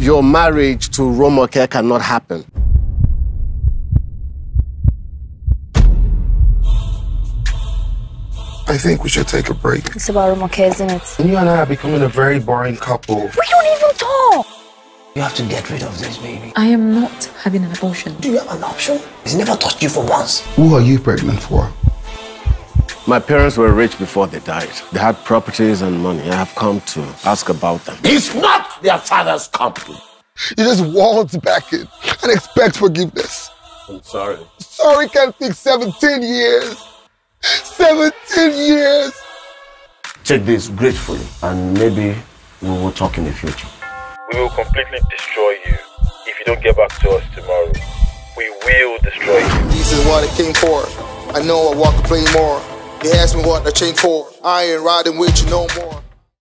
Your marriage to Romoke cannot happen. I think we should take a break. It's about Romoke, isn't it? You and I are becoming a very boring couple. We don't even talk! You have to get rid of this baby. I am not having an abortion. Do you have an option? He's never touched you for once. Who are you pregnant for? My parents were rich before they died. They had properties and money. I have come to ask about them. It's not their father's company. You just waltz back in and expect forgiveness. I'm sorry. Sorry can't fix 17 years. 17 years. Take this gratefully, and maybe we will talk in the future. We will completely destroy you if you don't get back to us tomorrow. We will destroy you. This is what I came for. I know I walk a play more. They asked me what I change for. I ain't riding with you no more.